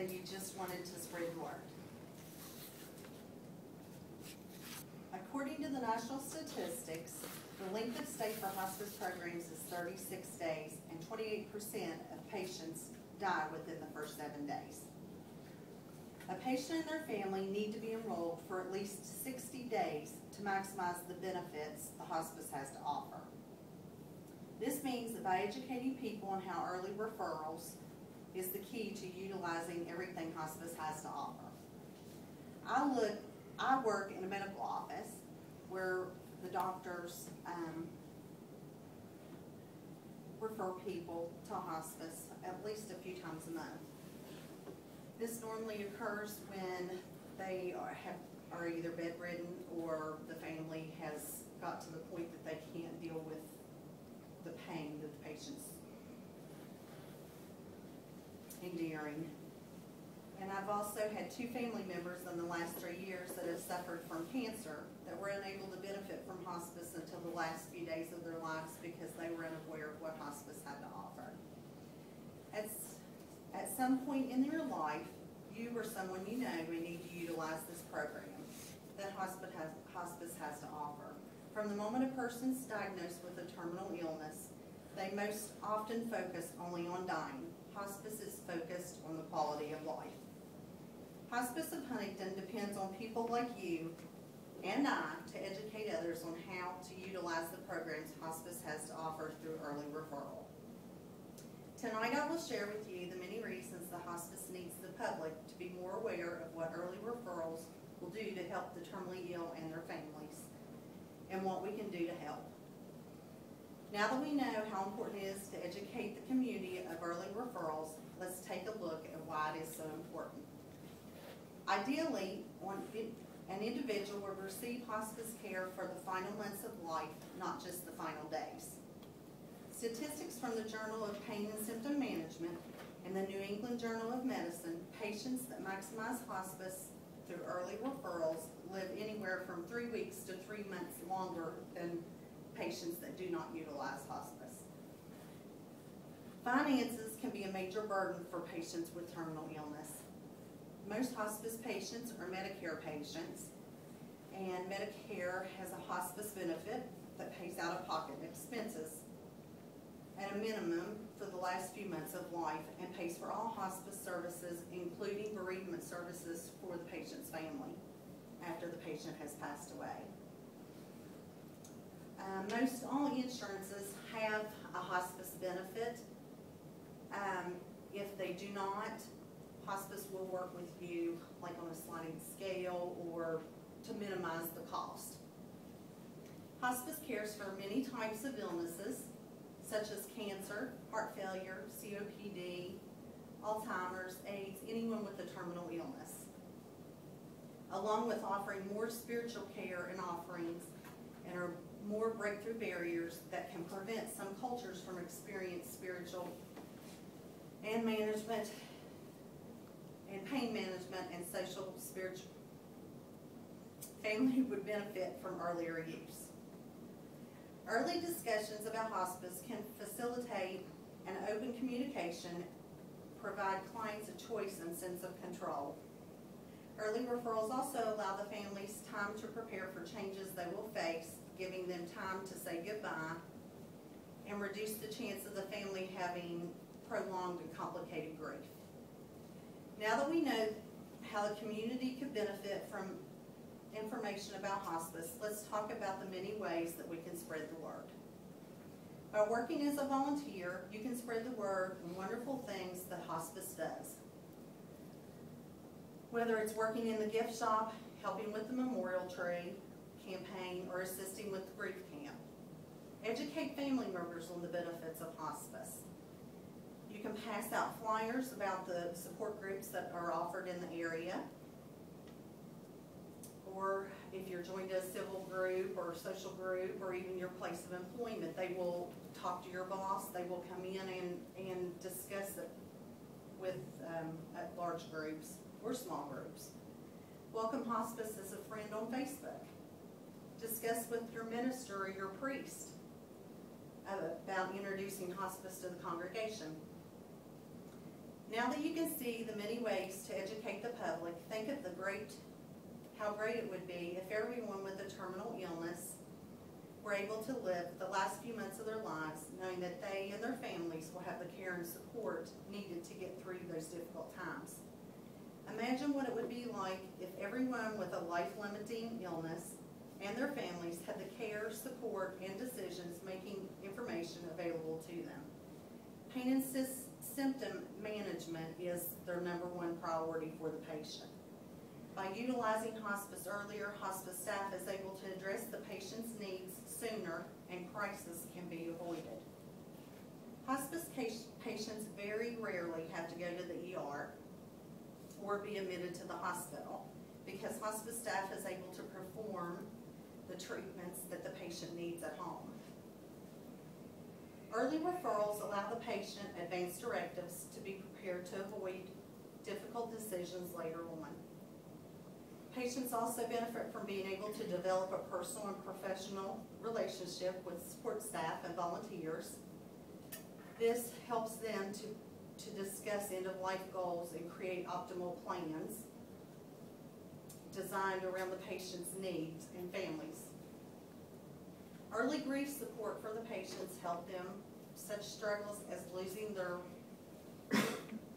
that you just wanted to spread the word. According to the national statistics, the length of stay for hospice programs is thirty-six days, and twenty-eight percent of patients die within the first seven days. A patient and their family need to be enrolled for at least sixty days to maximize the benefits the hospice has to offer. This means that by educating people on how early referrals is the key to utilizing everything hospice has to offer. I look, I work in a medical office where the doctors, um, refer people to hospice at least a few times a month. This normally occurs when they are, have, are either bedridden or the family has got to the point that they can't deal with the pain that the patient's enduring. And I've also had two family members in the last three years that have suffered from cancer that were unable to benefit from hospice until the last few days of their lives because they were unaware of what hospice had to offer. At, at some point in your life, you or someone you know may need to utilize this program that hospice has, hospice has to offer. From the moment a person's diagnosed with a terminal illness, they most often focus only on dying. Hospice is focused on the quality of life. Hospice of Huntington depends on people like you and I to educate others on how to utilize the programs hospice has to offer through early referral. Tonight I will share with you the many reasons the hospice needs the public to be more aware of what early referrals will do to help the terminally ill and their families, and what we can do to help. Now that we know how important it is to educate the community of early referrals, let's take a look at why it is so important. Ideally, an individual will receive hospice care for the final months of life, not just the final days. Statistics from the Journal of Pain and Symptom Management and the New England Journal of Medicine, patients that maximize hospice through early referrals live anywhere from three weeks to three months longer than patients that do not utilize hospice. Finances can be a major burden for patients with terminal illness. Most hospice patients are Medicare patients, and Medicare has a hospice benefit that pays out-of-pocket expenses at a minimum for the last few months of life and pays for all hospice services, including bereavement services for the patient's family after the patient has passed away. Uh, most all insurances have a hospice benefit. Um, if they do not, hospice will work with you like on a sliding scale or to minimize the cost. Hospice cares for many types of illnesses such as cancer, heart failure, COPD, Alzheimer's, AIDS, anyone with a terminal illness. Along with offering more spiritual care and offerings and are more breakthrough barriers that can prevent some cultures from experiencing spiritual and management and pain management and social spiritual family would benefit from earlier use. Early discussions about hospice can facilitate an open communication, provide clients a choice and sense of control. Early referrals also allow the families time to prepare for changes they will face, giving them time to say goodbye, and reduce the chance of the family having prolonged and complicated grief. Now that we know how the community could benefit from information about hospice, let's talk about the many ways that we can spread the word. By working as a volunteer, you can spread the word on wonderful things that hospice does. Whether it's working in the gift shop, helping with the memorial tree campaign, or assisting with the grief camp. Educate family members on the benefits of hospice. You can pass out flyers about the support groups that are offered in the area. Or if you're joined a civil group or social group or even your place of employment, they will talk to your boss, they will come in and, and discuss it with, um, large groups or small groups. Welcome hospice as a friend on Facebook. Discuss with your minister or your priest about introducing hospice to the congregation. Now that you can see the many ways to educate the public, think of the great, how great it would be if everyone with a terminal illness were able to live the last few months of their lives knowing that they and their families will have the care and support needed to get through those difficult times. Imagine what it would be like if everyone with a life-limiting illness and their families had the care, support, and decisions-making information available to them. Pain and sys- symptom management is their number one priority for the patient. By utilizing hospice earlier, hospice staff is able to address the patient's needs sooner and crisis can be avoided. Hospice patients very rarely have to go to the ER or be admitted to the hospital because hospice staff is able to perform treatments that the patient needs at home. Early referrals allow the patient advance directives to be prepared to avoid difficult decisions later on. Patients also benefit from being able to develop a personal and professional relationship with support staff and volunteers. This helps them to, to discuss end-of-life goals and create optimal plans designed around the patient's needs and families. Early grief support for the patients help them such struggles as losing their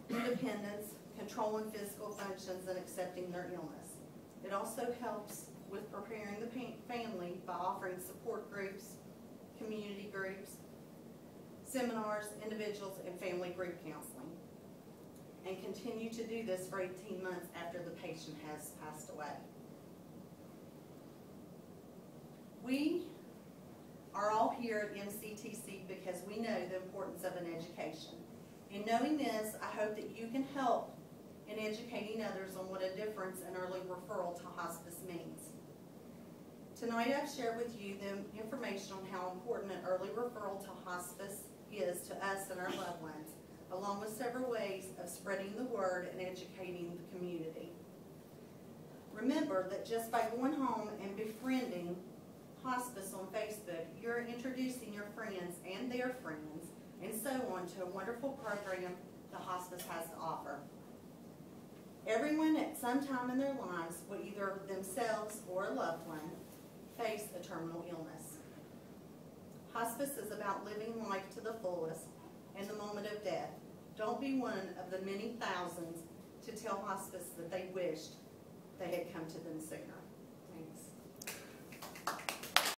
independence, controlling physical functions, and accepting their illness. It also helps with preparing the family by offering support groups, community groups, seminars, individuals, and family group counseling. And continue to do this for eighteen months after the patient has passed away. We here at MCTC because we know the importance of an education. In knowing this, I hope that you can help in educating others on what a difference an early referral to hospice means. Tonight I've shared with you the information on how important an early referral to hospice is to us and our loved ones, along with several ways of spreading the word and educating the community. Remember that just by going home and befriending hospice on Facebook, friends and their friends and so on to a wonderful program the hospice has to offer. Everyone at some time in their lives will either themselves or a loved one face a terminal illness. Hospice is about living life to the fullest in the moment of death. Don't be one of the many thousands to tell hospice that they wished they had come to them sooner.